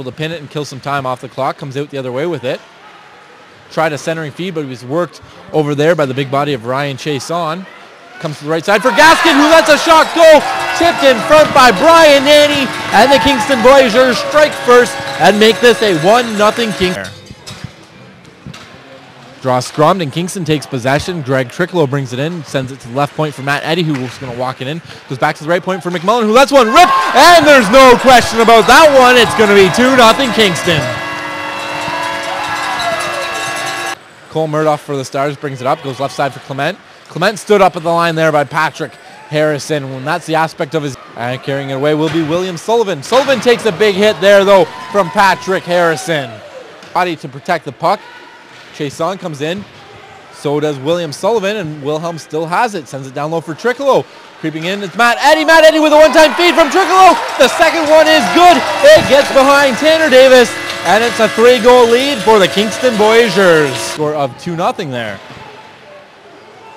Able to pin it and kill some time off the clock. Comes out the other way with it. Tried a centering feed, but he was worked over there by the big body of Ryan Chason. Comes to the right side for Gaskin, who lets a shot go. Tipped in front by Brian Nanny, and the Kingston Blazers strike first and make this a 1-0 Kingston. Draw scrummed and Kingston takes possession. Greg Tricklow brings it in, sends it to the left point for Matt Eddy, who's going to walk it in. Goes back to the right point for McMullen, who lets one rip, and there's no question about that one. It's going to be 2 0 Kingston. Cole Murduff for the Stars brings it up, goes left side for Clement. Clement stood up at the line there by Patrick Harrison, and that's the aspect of his. And carrying it away will be William Sullivan. Sullivan takes a big hit there, though, from Patrick Harrison. Body to protect the puck. Chason comes in. So does William Sullivan, and Wilhelm still has it. Sends it down low for Trickolo. Creeping in, it's Matt Eddy. Matt Eddy with a one-time feed from Trickolo. The second one is good. It gets behind Tanner Davis, and it's a three-goal lead for the Kingston Voyageurs. Score of 2-0 there.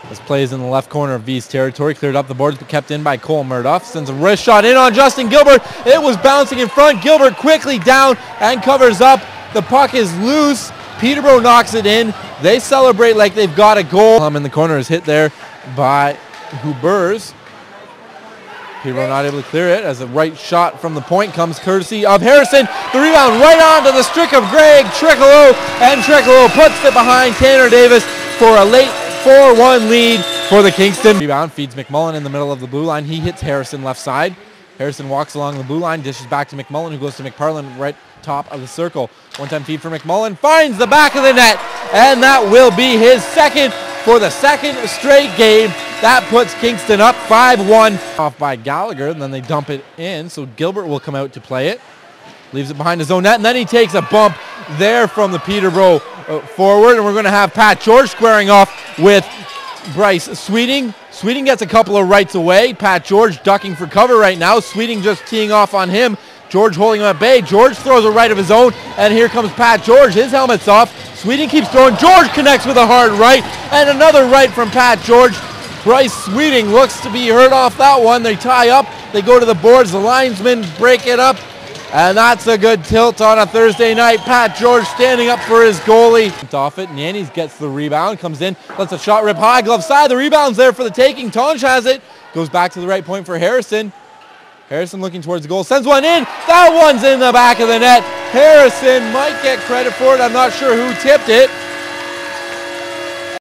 This plays in the left corner of V's territory. Cleared up the boards, but kept in by Cole Murduff. Sends a wrist shot in on Justin Gilbert. It was bouncing in front. Gilbert quickly down and covers up. The puck is loose. Peterborough knocks it in. They celebrate like they've got a goal. Um, in the corner is hit there by Hubers. Peterborough not able to clear it as a right shot from the point comes courtesy of Harrison. The rebound right onto the stick of Greg Trickolo, and Trickolo puts it behind Tanner Davis for a late 4-1 lead for the Kingston. Rebound feeds McMullen in the middle of the blue line. He hits Harrison left side. Harrison walks along the blue line, dishes back to McMullen, who goes to McParland right top of the circle. One-time feed for McMullen, finds the back of the net, and that will be his second for the second straight game. That puts Kingston up 5-1 off by Gallagher, and then they dump it in, so Gilbert will come out to play it. Leaves it behind his own net, and then he takes a bump there from the Peterborough uh, forward, and we're going to have Pat George squaring off with Bryce Sweeting. Sweeting gets a couple of rights away. Pat George ducking for cover right now. Sweeting just teeing off on him. George holding him at bay. George throws a right of his own, and here comes Pat George. His helmet's off. Sweeting keeps throwing. George connects with a hard right, and another right from Pat George. Bryce Sweeting looks to be hurt off that one. They tie up. They go to the boards. The linesmen break it up. And that's a good tilt on a Thursday night. Pat George standing up for his goalie. Off it, Nannies gets the rebound, comes in, lets a shot rip high, glove side. The rebound's there for the taking. Tonj has it, goes back to the right point for Harrison. Harrison looking towards the goal, sends one in. That one's in the back of the net. Harrison might get credit for it. I'm not sure who tipped it.